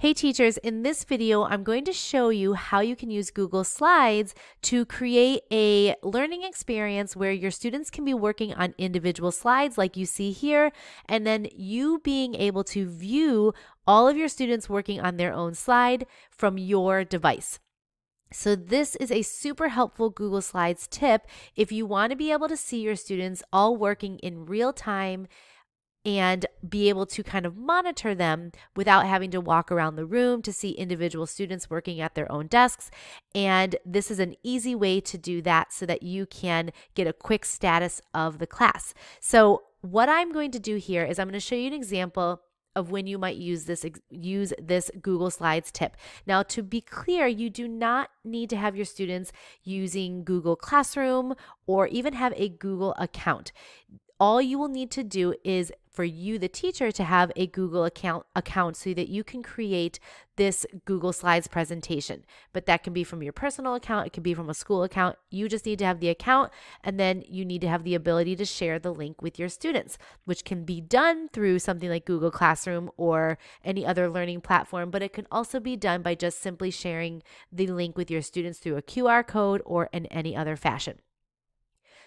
Hey teachers, in this video, I'm going to show you how you can use Google Slides to create a learning experience where your students can be working on individual slides like you see here, and then you being able to view all of your students working on their own slide from your device. So this is a super helpful Google Slides tip if you want to be able to see your students all working in real time and be able to kind of monitor them without having to walk around the room to see individual students working at their own desks. And this is an easy way to do that so that you can get a quick status of the class. So, what I'm going to do here is I'm going to show you an example of when you might use this use this Google Slides tip. Now to be clear, you do not need to have your students using Google Classroom or even have a Google account all you will need to do is for you the teacher to have a Google account account so that you can create this Google Slides presentation. But that can be from your personal account, it can be from a school account. You just need to have the account and then you need to have the ability to share the link with your students, which can be done through something like Google Classroom or any other learning platform, but it can also be done by just simply sharing the link with your students through a QR code or in any other fashion.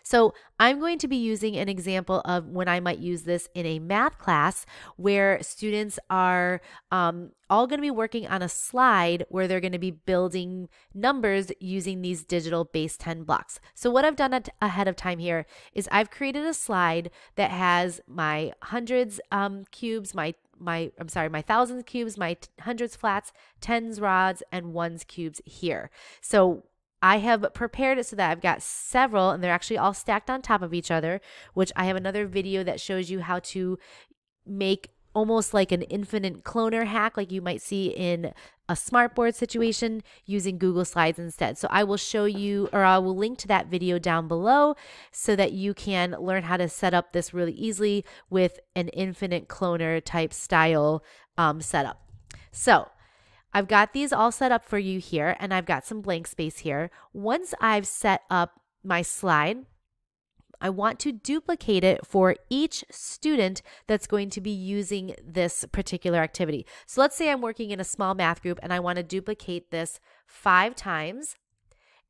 So I'm going to be using an example of when I might use this in a math class where students are um, all going to be working on a slide where they're going to be building numbers using these digital base 10 blocks. So what I've done ahead of time here is I've created a slide that has my hundreds um, cubes, my my I'm sorry, my thousands cubes, my hundreds flats, tens rods, and ones cubes here. So I have prepared it so that I've got several and they're actually all stacked on top of each other, which I have another video that shows you how to make almost like an infinite cloner hack like you might see in a smartboard situation using Google Slides instead. So I will show you or I will link to that video down below so that you can learn how to set up this really easily with an infinite cloner type style um, setup. So I've got these all set up for you here and I've got some blank space here. Once I've set up my slide, I want to duplicate it for each student that's going to be using this particular activity. So let's say I'm working in a small math group and I want to duplicate this five times.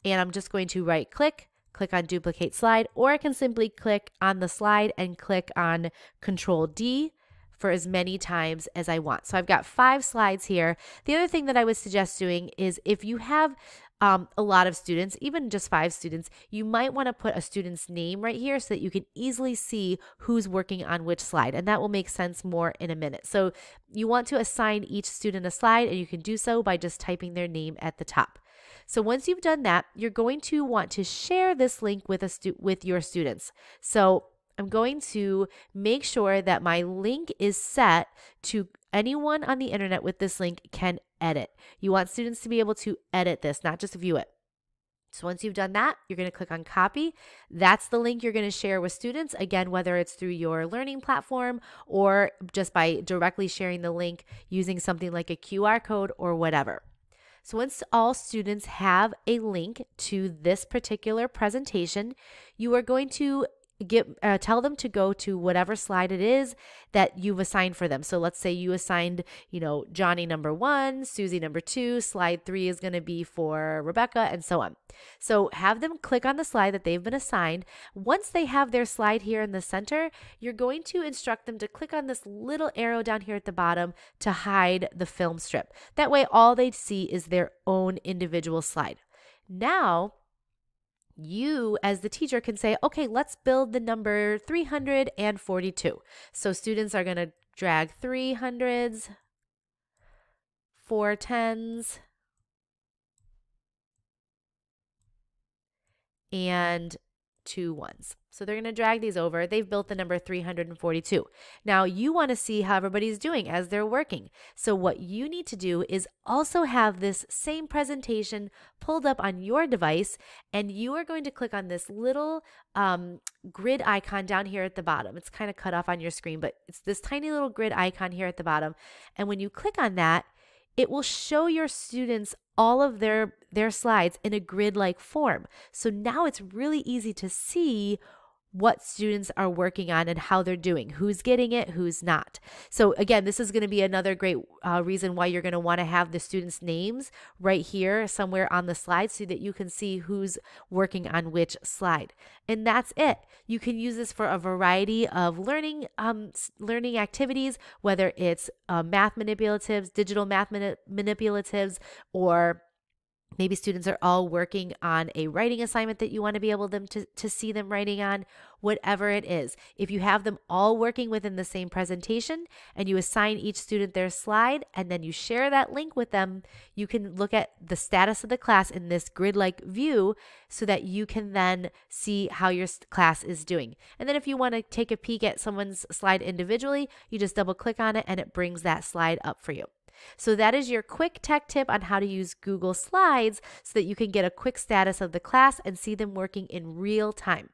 And I'm just going to right click, click on duplicate slide, or I can simply click on the slide and click on control D for as many times as I want. So I've got five slides here. The other thing that I would suggest doing is if you have um, a lot of students, even just five students, you might want to put a student's name right here so that you can easily see who's working on which slide. And that will make sense more in a minute. So you want to assign each student a slide, and you can do so by just typing their name at the top. So once you've done that, you're going to want to share this link with a stu- with your students. So I'm going to make sure that my link is set to anyone on the internet with this link can edit. You want students to be able to edit this, not just view it. So once you've done that, you're going to click on copy. That's the link you're going to share with students. Again, whether it's through your learning platform or just by directly sharing the link using something like a QR code or whatever. So once all students have a link to this particular presentation, you are going to get uh, tell them to go to whatever slide it is that you've assigned for them. So let's say you assigned you know johnny number one susie number two slide three is going to be for rebecca and so on. So have them click on the slide that they've been assigned. Once they have their slide here in the center you're going to instruct them to click on this little arrow down here at the bottom to hide the film strip. That way all they see is their own individual slide. Now you as the teacher can say, okay, let's build the number 342. So students are going to drag 300s, four tens, and two ones. So they're going to drag these over. They've built the number 342. Now you want to see how everybody's doing as they're working. So what you need to do is also have this same presentation pulled up on your device and you are going to click on this little um, grid icon down here at the bottom. It's kind of cut off on your screen, but it's this tiny little grid icon here at the bottom. And when you click on that, it will show your students all of their their slides in a grid like form. So now it's really easy to see what students are working on and how they're doing, who's getting it, who's not. So, again, this is going to be another great uh, reason why you're going to want to have the students' names right here somewhere on the slide so that you can see who's working on which slide. And that's it. You can use this for a variety of learning um, learning activities, whether it's uh, math manipulatives, digital math mani- manipulatives, or Maybe students are all working on a writing assignment that you want to be able them to, to see them writing on, whatever it is. If you have them all working within the same presentation and you assign each student their slide and then you share that link with them, you can look at the status of the class in this grid-like view so that you can then see how your class is doing. And then if you want to take a peek at someone's slide individually, you just double click on it and it brings that slide up for you. So that is your quick tech tip on how to use Google Slides so that you can get a quick status of the class and see them working in real time.